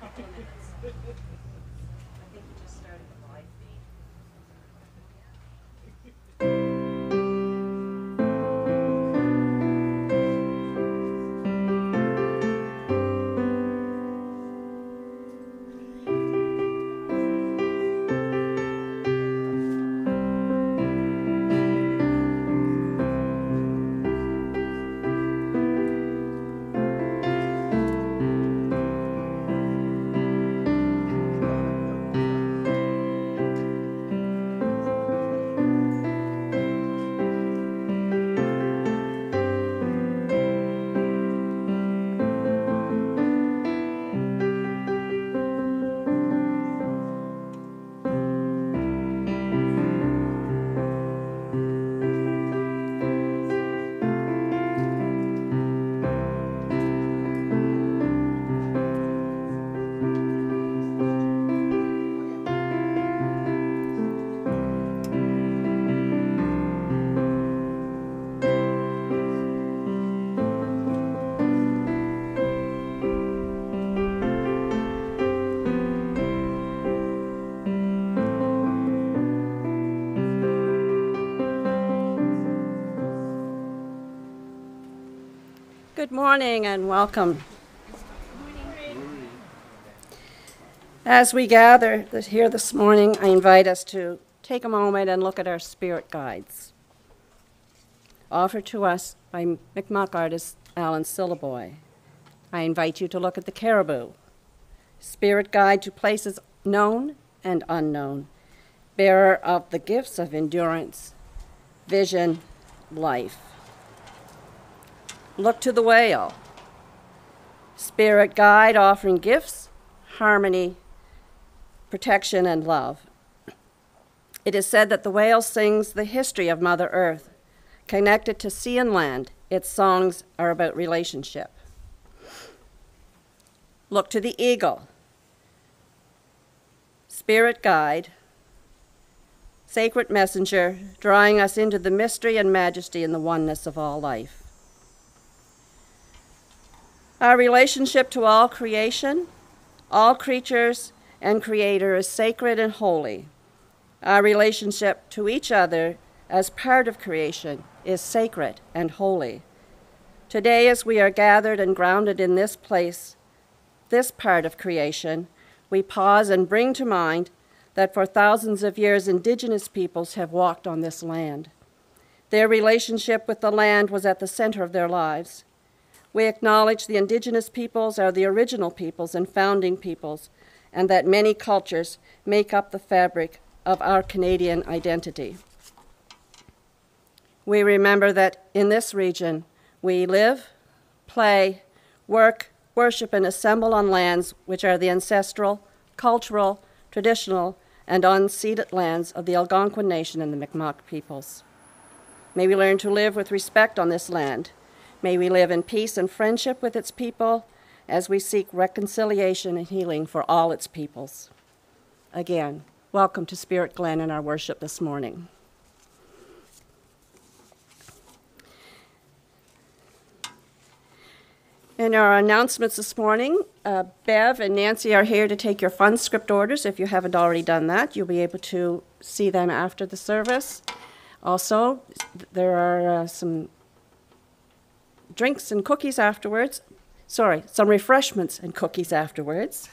Couple of minutes. Good morning and welcome. As we gather here this morning, I invite us to take a moment and look at our spirit guides, offered to us by Mi'kmaq artist Alan Syliboy. I invite you to look at the caribou, spirit guide to places known and unknown, bearer of the gifts of endurance, vision, life. Look to the whale. Spirit guide offering gifts, harmony, protection, and love. It is said that the whale sings the history of Mother Earth. Connected to sea and land, its songs are about relationship. Look to the eagle. Spirit guide, sacred messenger, drawing us into the mystery and majesty and the oneness of all life. Our relationship to all creation, all creatures, and Creator is sacred and holy. Our relationship to each other as part of creation is sacred and holy. Today, as we are gathered and grounded in this place, this part of creation, we pause and bring to mind that for thousands of years, indigenous peoples have walked on this land. Their relationship with the land was at the center of their lives. We acknowledge the indigenous peoples are the original peoples and founding peoples, and that many cultures make up the fabric of our Canadian identity. We remember that in this region, we live, play, work, worship, and assemble on lands which are the ancestral, cultural, traditional, and unceded lands of the Algonquin Nation and the Mi'kmaq peoples. May we learn to live with respect on this land. May we live in peace and friendship with its people as we seek reconciliation and healing for all its peoples. Again, welcome to Spirit Glen and our worship this morning. In our announcements this morning, uh, Bev and Nancy are here to take your FundScrip orders. If you haven't already done that, you'll be able to see them after the service. Also, there are uh, some drinks and cookies afterwards. Sorry, some refreshments and cookies afterwards.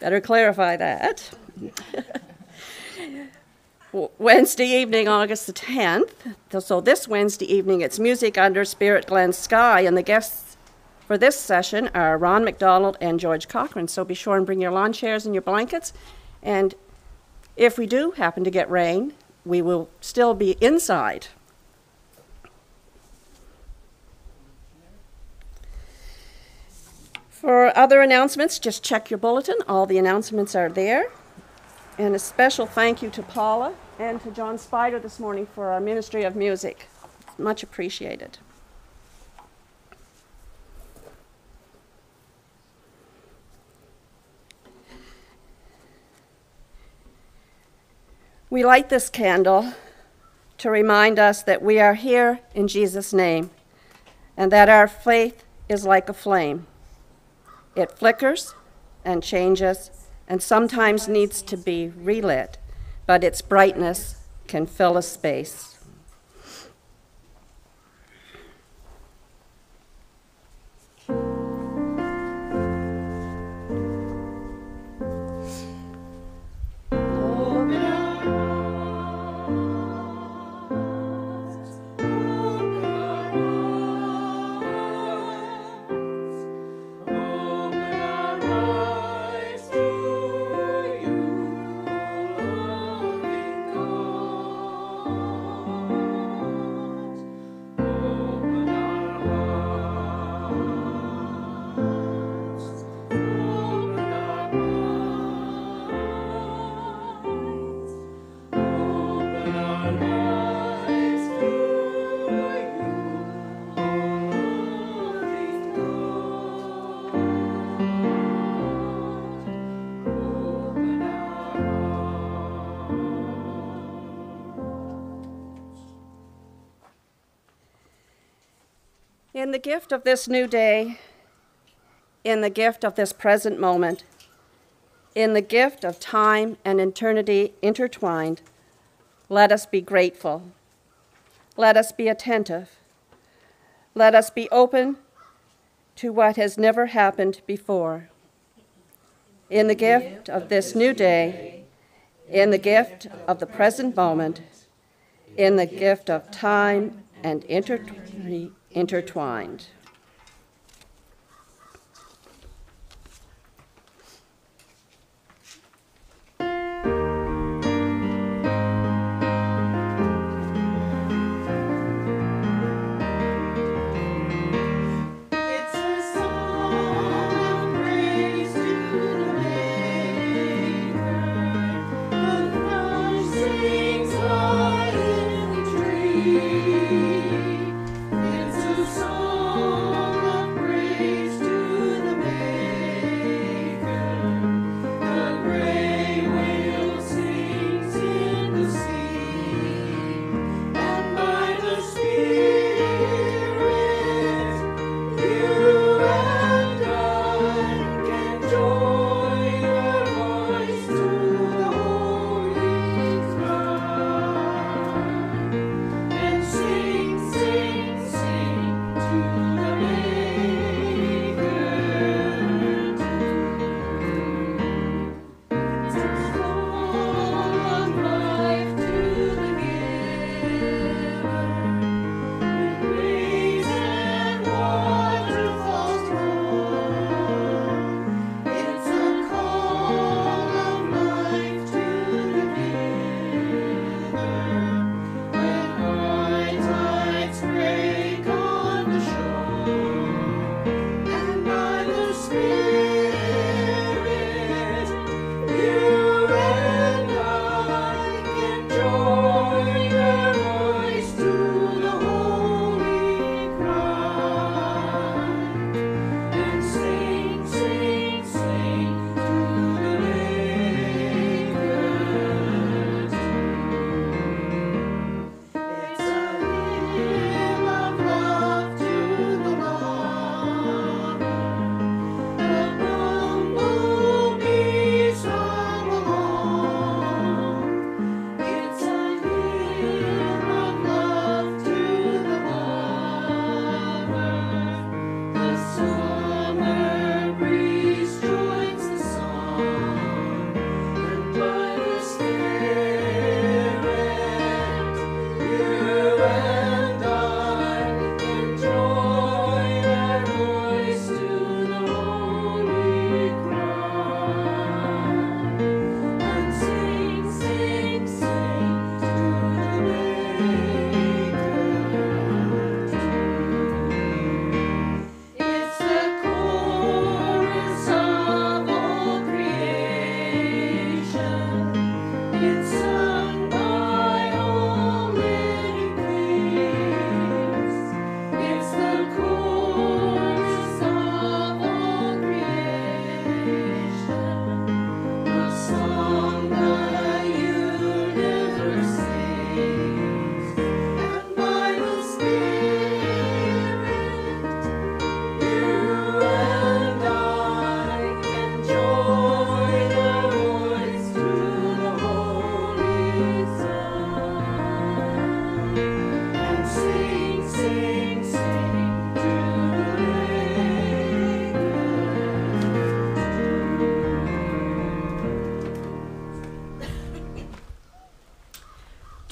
Better clarify that. Wednesday evening, August the 10th. So, this Wednesday evening, it's Music Under Spirit Glen Sky, and the guests for this session are Ron McDonald and George Cochran. So, be sure and bring your lawn chairs and your blankets. And if we do happen to get rain, we will still be inside. For other announcements, just check your bulletin. All the announcements are there. And a special thank you to Paula and to John Spyder this morning for our Ministry of Music. Much appreciated. We light this candle to remind us that we are here in Jesus' name and that our faith is like a flame. It flickers and changes and sometimes needs to be relit, but its brightness can fill a space. In the gift of this new day, in the gift of this present moment, in the gift of time and eternity intertwined, let us be grateful. Let us be attentive. Let us be open to what has never happened before. In the gift of this new day, in the gift of the present moment, in the gift of time and eternity intertwined.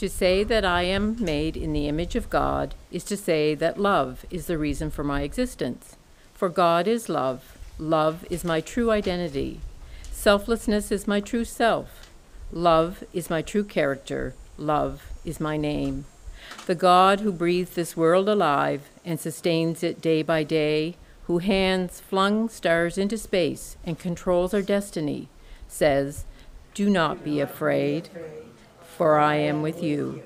To say that I am made in the image of God is to say that love is the reason for my existence. For God is love. Love is my true identity. Selflessness is my true self. Love is my true character. Love is my name. The God who breathed this world alive and sustains it day by day, who hands flung stars into space and controls our destiny, says, Do not be afraid for I am with you.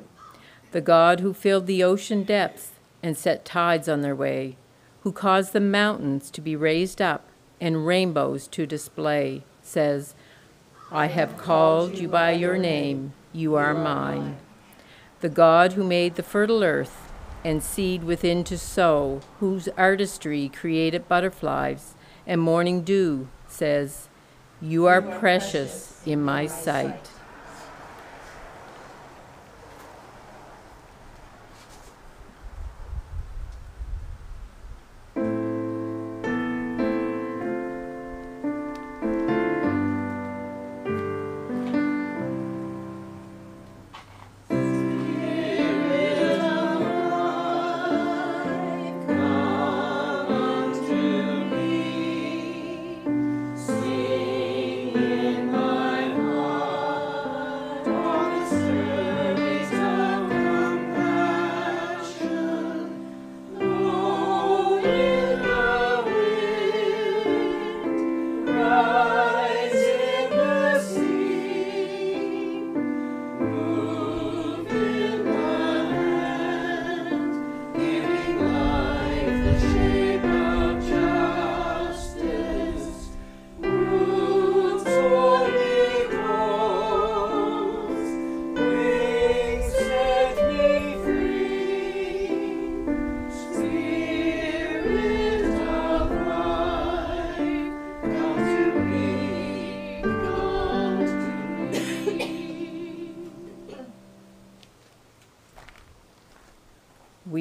The God who filled the ocean depths and set tides on their way, who caused the mountains to be raised up and rainbows to display, says, I have called you by your name, you are mine. The God who made the fertile earth and seed within to sow, whose artistry created butterflies and morning dew, says, You are precious in my sight.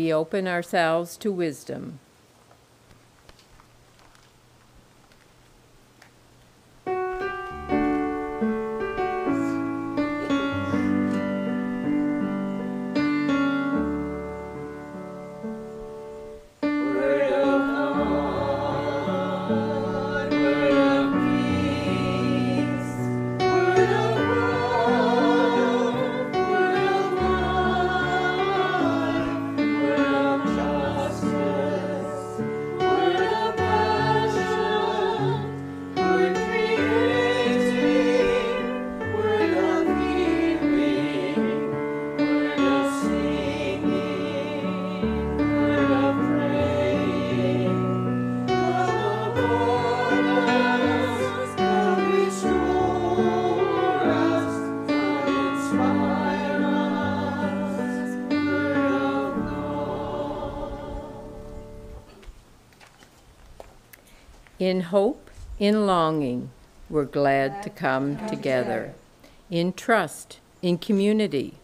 We open ourselves to wisdom. In hope, in longing, we're glad to come together. In trust, in community,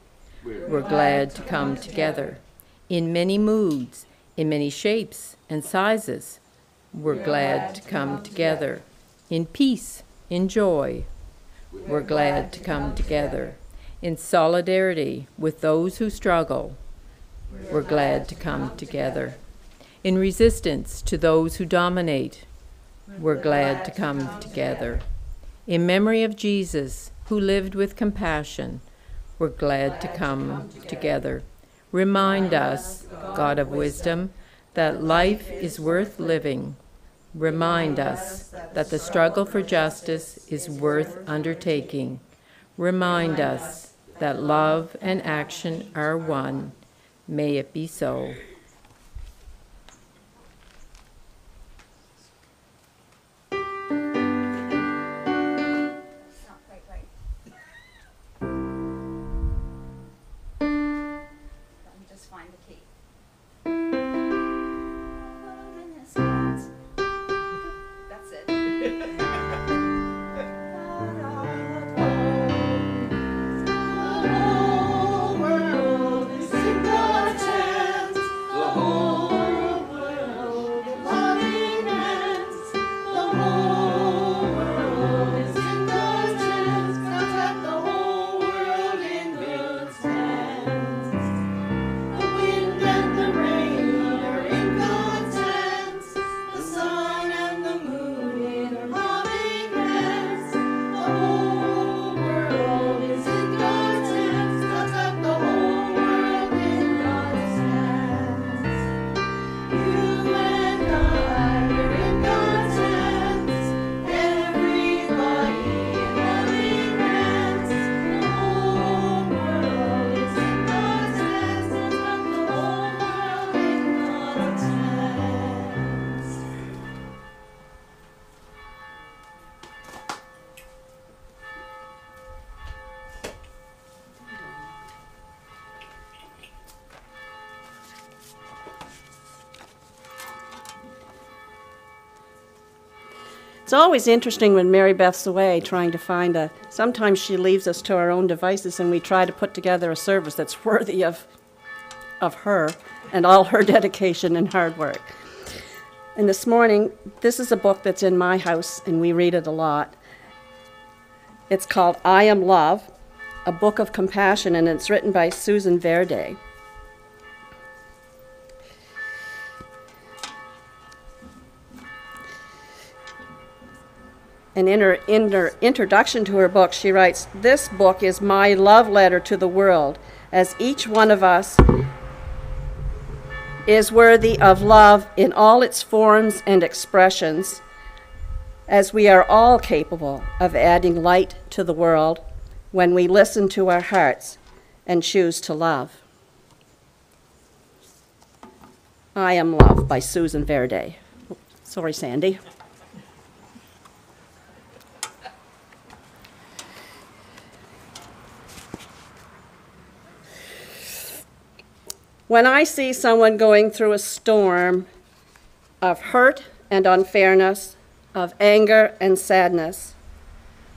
we're glad to come together. In many moods, in many shapes and sizes, we're glad to come together. In peace, in joy, we're glad to come together. In solidarity with those who struggle, we're glad to come together. In resistance to those who dominate, we're glad to come together. In memory of Jesus, who lived with compassion, we're glad to come together. Remind us, God of wisdom, that life is worth living. Remind us that the struggle for justice is worth undertaking. Remind us that love and action are one. May it be so. It's always interesting when Mary Beth's away trying to find a. Sometimes she leaves us to our own devices and we try to put together a service that's worthy of, of her and all her dedication and hard work. And this morning, this is a book that's in my house and we read it a lot. It's called I Am Love, a book of compassion, and it's written by Susan Verde. And in her, in her introduction to her book, she writes This book is my love letter to the world, as each one of us is worthy of love in all its forms and expressions, as we are all capable of adding light to the world when we listen to our hearts and choose to love. I Am Love by Susan Verde. Sorry, Sandy. When I see someone going through a storm of hurt and unfairness, of anger and sadness,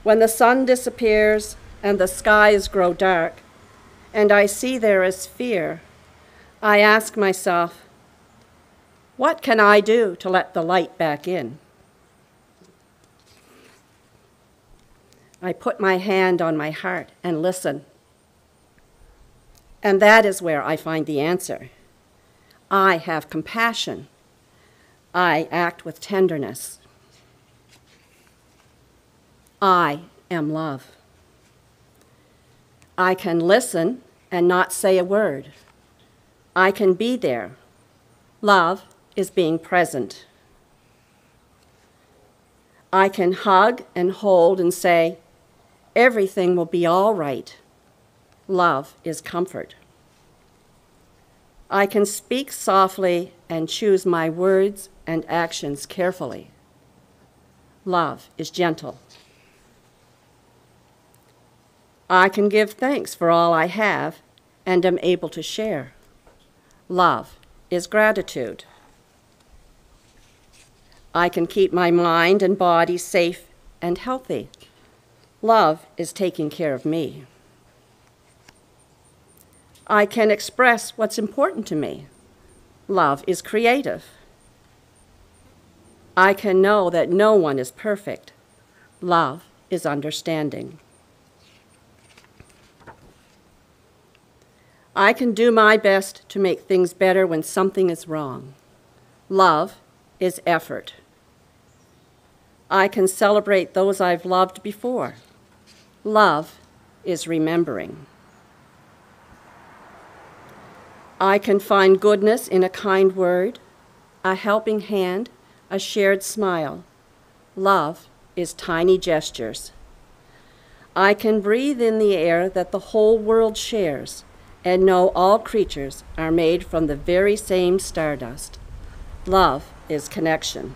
when the sun disappears and the skies grow dark, and I see there is fear, I ask myself, what can I do to let the light back in? I put my hand on my heart and listen. And that is where I find the answer. I have compassion. I act with tenderness. I am love. I can listen and not say a word. I can be there. Love is being present. I can hug and hold and say, everything will be all right. Love is comfort. I can speak softly and choose my words and actions carefully. Love is gentle. I can give thanks for all I have and am able to share. Love is gratitude. I can keep my mind and body safe and healthy. Love is taking care of me. I can express what's important to me. Love is creative. I can know that no one is perfect. Love is understanding. I can do my best to make things better when something is wrong. Love is effort. I can celebrate those I've loved before. Love is remembering. I can find goodness in a kind word, a helping hand, a shared smile. Love is tiny gestures. I can breathe in the air that the whole world shares and know all creatures are made from the very same stardust. Love is connection.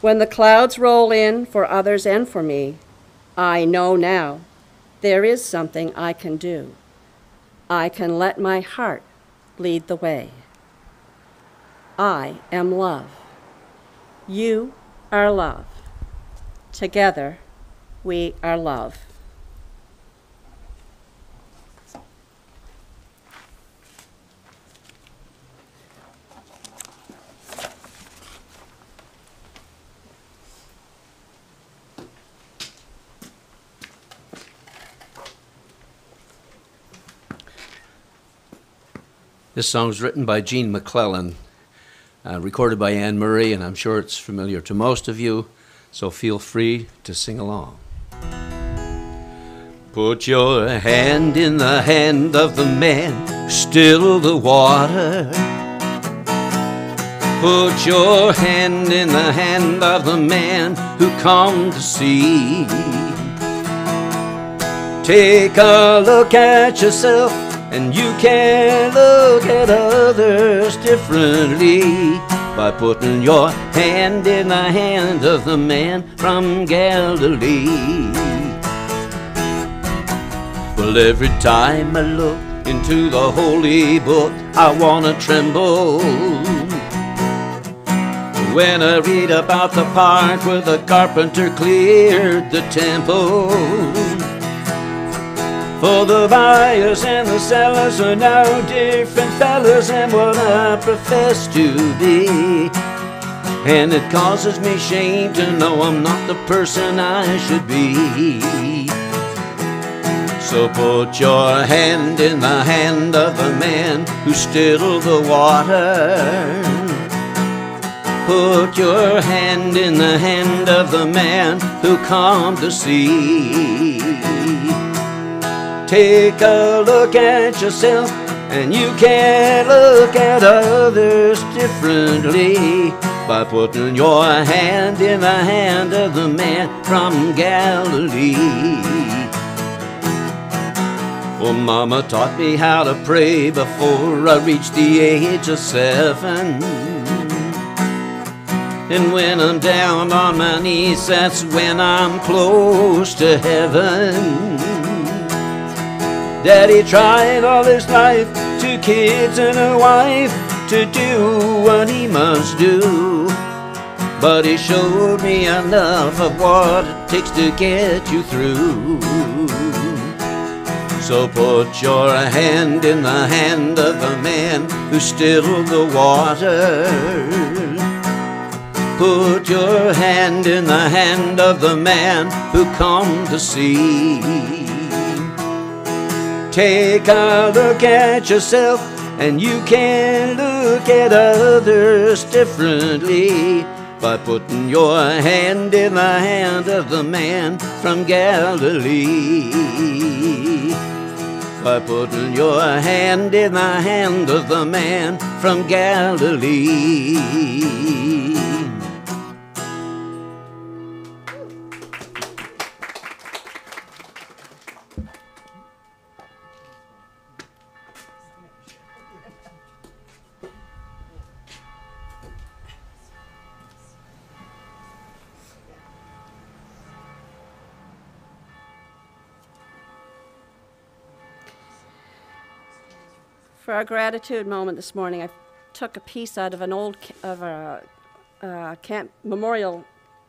When the clouds roll in for others and for me, I know now there is something I can do. I can let my heart lead the way. I am love. You are love. Together, we are love. This song was written by Gene MacLellan, uh, recorded by Anne Murray, and I'm sure it's familiar to most of you, so feel free to sing along. Put your hand in the hand of the man, still the water. Put your hand in the hand of the man who come to see. Take a look at yourself and you can look at others differently by putting your hand in the hand of the man from Galilee. Well, every time I look into the holy book, I wanna tremble. When I read about the part where the carpenter cleared the temple. For the buyers and the sellers are now different fellas than what I profess to be. And it causes me shame to know I'm not the person I should be. So put your hand in the hand of the man who stilled the water. Put your hand in the hand of the man who calmed the sea. Take a look at yourself, and you can look at others differently by putting your hand in the hand of the man from Galilee. Well, Mama taught me how to pray before I reached the age of seven. And when I'm down on my knees, that's when I'm close to heaven. Daddy tried all his life, two kids and a wife, to do what he must do. But he showed me enough of what it takes to get you through. So put your hand in the hand of the man who stilled the water. Put your hand in the hand of the man who calmed to sea. Take a look at yourself, and you can look at others differently by putting your hand in the hand of the man from Galilee. By putting your hand in the hand of the man from Galilee. For our gratitude moment this morning, I took a piece out of an old of a uh, camp memorial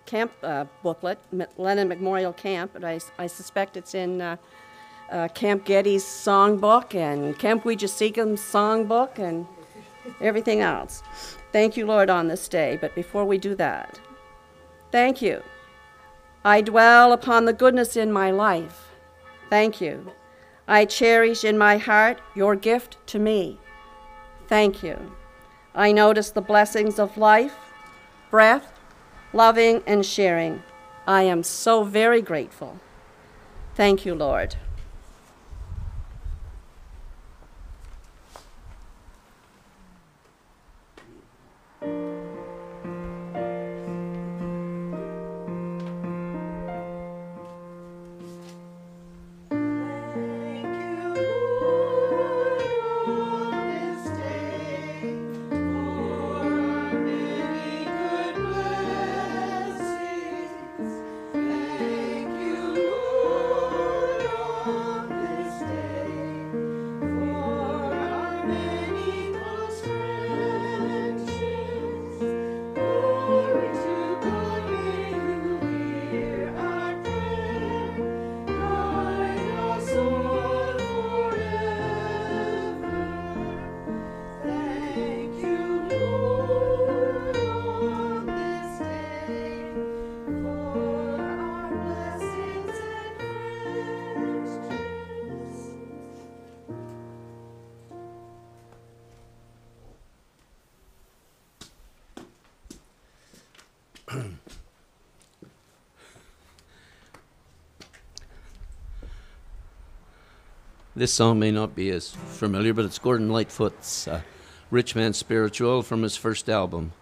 camp uh, booklet, Lennon Memorial Camp, and I, I suspect it's in uh, uh, Camp Geddie's songbook and Camp Wegesegum's songbook and everything else. Thank you, Lord, on this day. But before we do that, thank you. I dwell upon the goodness in my life. Thank you. I cherish in my heart your gift to me. Thank you. I notice the blessings of life, breath, loving, and sharing. I am so very grateful. Thank you, Lord. This song may not be as familiar, but it's Gordon Lightfoot's uh, Rich Man Spiritual from his first album.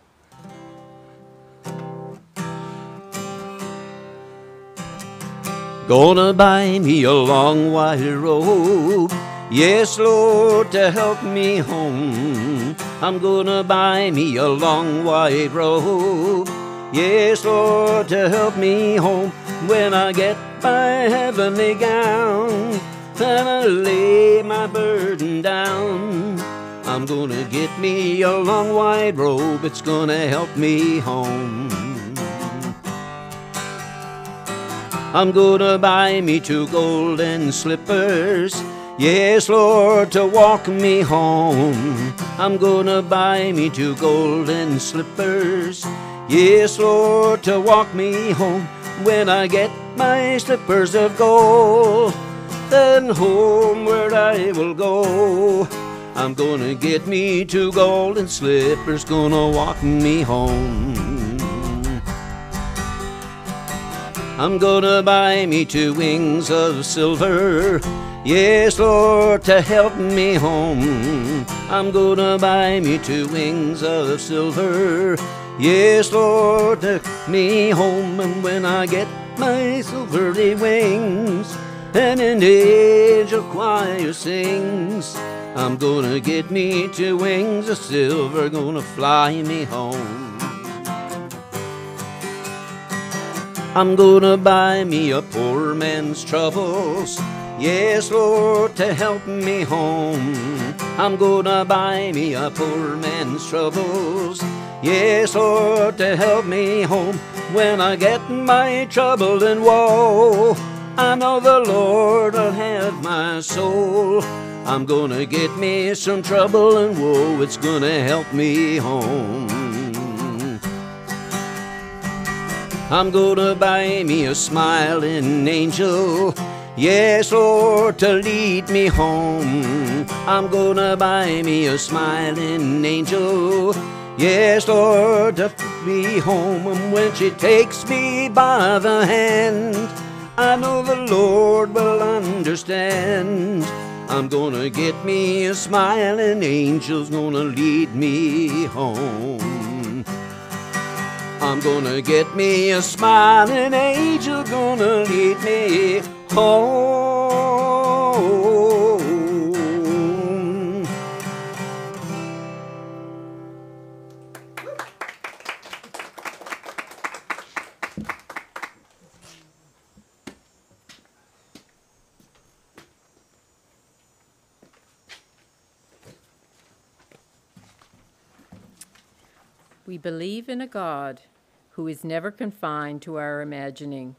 Gonna buy me a long white robe. Yes, Lord, to help me home. I'm gonna buy me a long white robe. Yes, Lord, to help me home when I get my heavenly gown. I lay my burden down. I'm gonna get me a long white robe, it's gonna help me home. I'm gonna buy me two golden slippers. Yes, Lord, to walk me home. I'm gonna buy me two golden slippers. Yes, Lord, to walk me home. When I get my slippers of gold, then home where I will go. I'm gonna get me two golden slippers, gonna walk me home. I'm gonna buy me two wings of silver. Yes, Lord, to help me home. I'm gonna buy me two wings of silver. Yes, Lord, to me home. And when I get my silvery wings, and an angel choir sings, I'm gonna get me two wings of silver, gonna fly me home. I'm gonna buy me a poor man's troubles. Yes, Lord, to help me home. I'm gonna buy me a poor man's troubles. Yes, Lord, to help me home. When I get my trouble and woe, I know the Lord will have my soul. I'm gonna get me some trouble and woe. It's gonna help me home. I'm gonna buy me a smiling angel. Yes, Lord, to lead me home. I'm gonna buy me a smiling angel. Yes, Lord, to lead me home. And when she takes me by the hand, I know the Lord will understand. I'm gonna get me a smiling angel's gonna lead me home. I'm gonna get me a smiling angel, gonna lead me home. Believe in a God who is never confined to our imagining,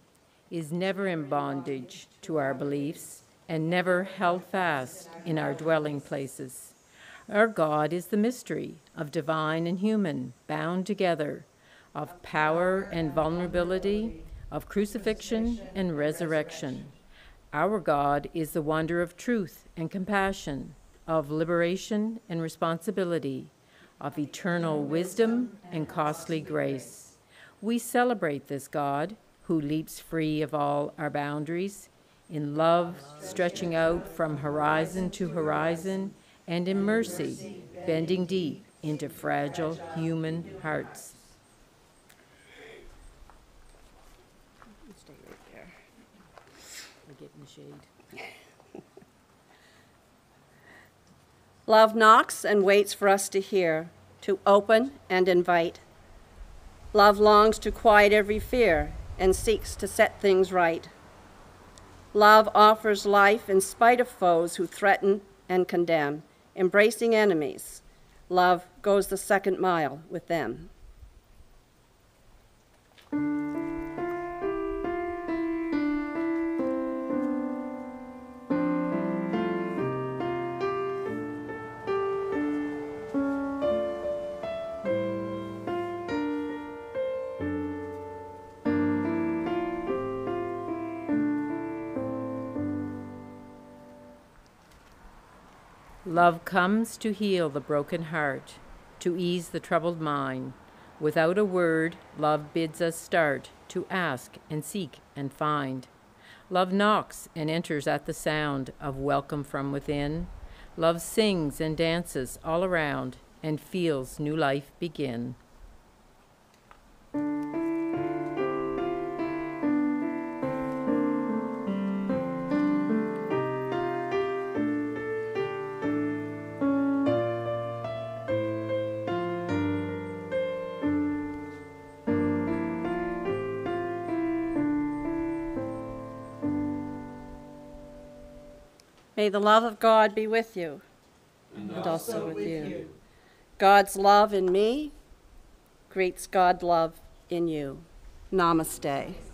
is never in bondage to our beliefs, and never held fast in our dwelling places. Our God is the mystery of divine and human bound together, of power and vulnerability, of crucifixion and resurrection. Our God is the wonder of truth and compassion, of liberation and responsibility, of eternal wisdom and costly grace. We celebrate this God who leaps free of all our boundaries, in love stretching out from horizon to horizon, and in mercy bending deep into fragile human hearts. Stay right there. I get in the shade. Love knocks and waits for us to hear, to open and invite. Love longs to quiet every fear and seeks to set things right. Love offers life in spite of foes who threaten and condemn, embracing enemies. Love goes the second mile with them. Love comes to heal the broken heart, to ease the troubled mind. Without a word, love bids us start to ask and seek and find. Love knocks and enters at the sound of welcome from within. Love sings and dances all around and feels new life begin. May the love of God be with you. and also with you. God's love in me greets God love in you. Namaste. Namaste.